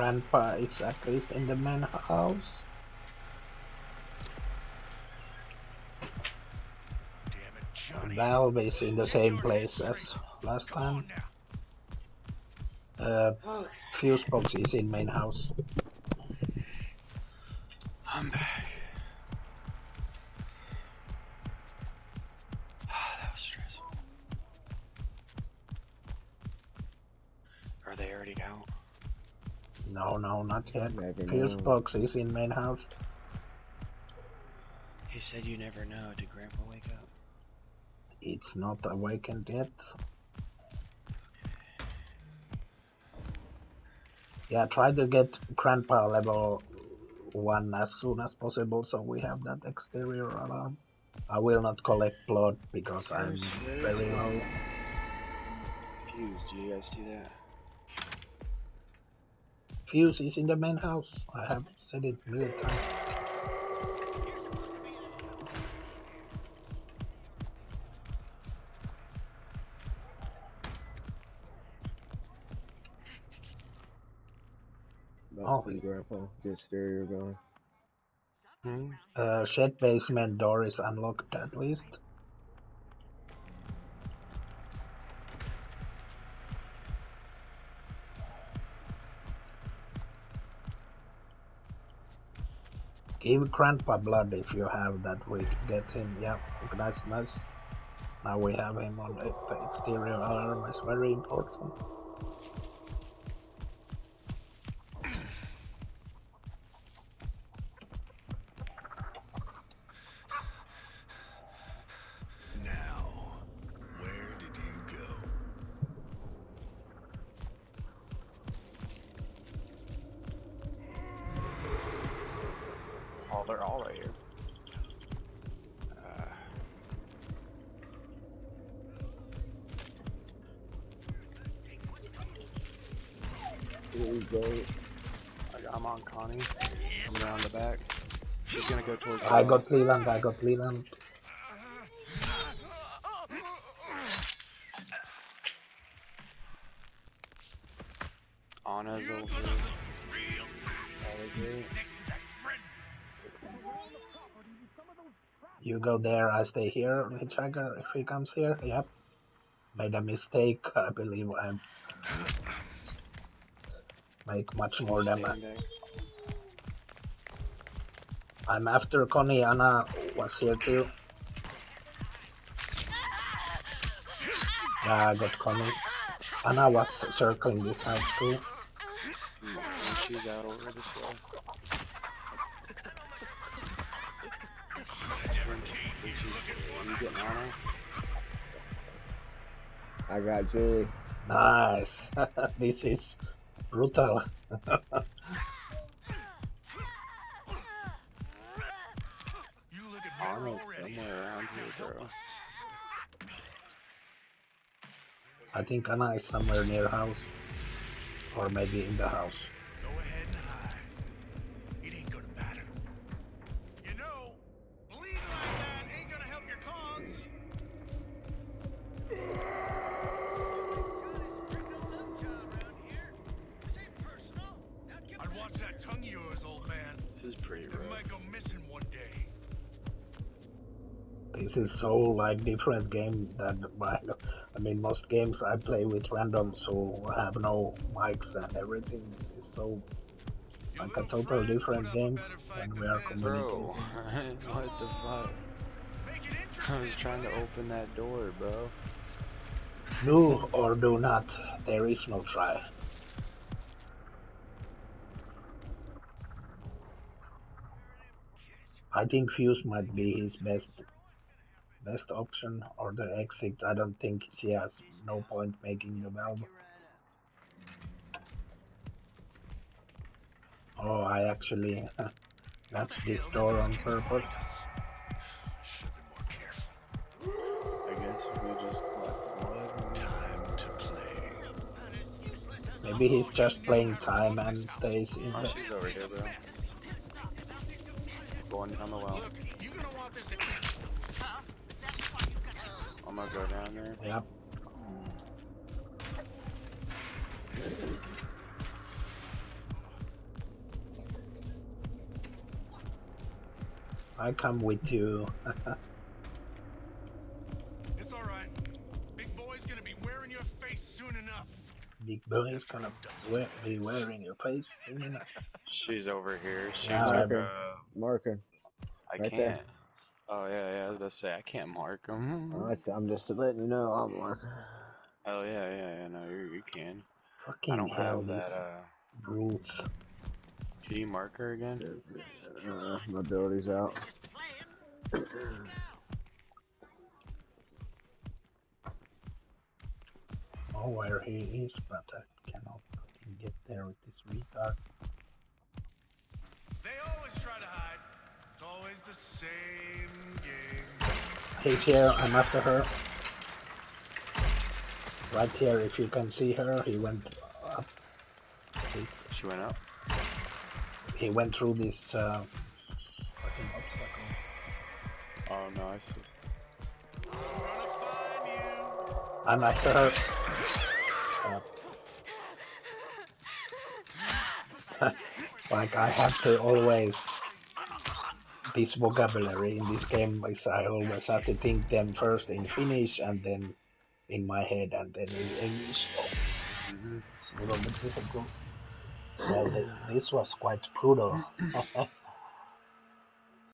Grandpa is at least in the main house. Damn it. Valve is in the same place as last time. Uh, fuse box is in main house. I'm back. that was stressful. Are they already out? No, no, not yet. Never Fuse know. box is in main house. He said you never know. Did Grandpa wake up? It's not awakened yet. Yeah, try to get Grandpa level 1 as soon as possible so we have that exterior alarm. I will not collect blood because I'm Where's- where's very it? low. Fuse, do you guys see that? Fuse is in the main house. I have said it many times. Oh. the grandpa. Get stereo going. Hmm? Uh, shed basement door is unlocked at least. Give Grandpa blood if you have that. We get him. Yeah, nice, nice. Now we have him on the exterior alarm. It's very important. Here we go. I got- I'm on Connie. I'm around the back. She's gonna go towards. I got Leland. I got Leland. Ana's over. You go there, I stay here, Hitchhiker, if he comes here. Yep. Made a mistake, I believe I make much more damage. I'm after Connie, Ana was here too. Yeah, I got Connie. Ana was circling this house too. Hmm, and She's out over this way. You getting Ana? I got Julie. Nice. this is brutal. You look at better Ana's already. somewhere around here, Help bro. us. I think Ana is somewhere near house. Or maybe in the house. This is so like different game than my, I mean most games I play with randoms who have no mics and everything. This is so like a total different put up game better fight when than we are Man's communicating. Bro, what the fuck? I was trying to open that door, bro. Do or do not. There is no try. I think Fuse might be his best best option or the exit. I don't think she has no point making the valve. Oh, I actually uh, left this door on purpose. Should've been more careful. I guess we just. Time to play. Maybe he's just playing time and stays in Oh, the. she's over here, bro. Going down the well. I'm gonna go down there. Yep. I come with you. it's alright. Big boy's gonna be wearing your face soon enough. Big boy's gonna be wearing your face soon enough. She's over here. She's nah. Marking. I right can't. There. Oh yeah, yeah. I was about to say I can't mark them. Oh, I'm just letting you know I'm marking. Oh yeah, yeah, yeah. No, you you can. Fucking I don't hell, have these that uh rules. TD marker again. Uh, my ability's out. Oh, where he is, but I cannot fucking get there with this retard. He's here, I'm after her. Right here, if you can see her, he went up. He's, She went up. he went through this uh, fucking obstacle. Oh no, I see. I'm gonna find you. I'm after her. Uh, like I have to always this vocabulary in this game is I always have to think them first in Finnish and then in my head and then in English. It's a little bit difficult. Well, this was quite brutal.